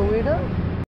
fluido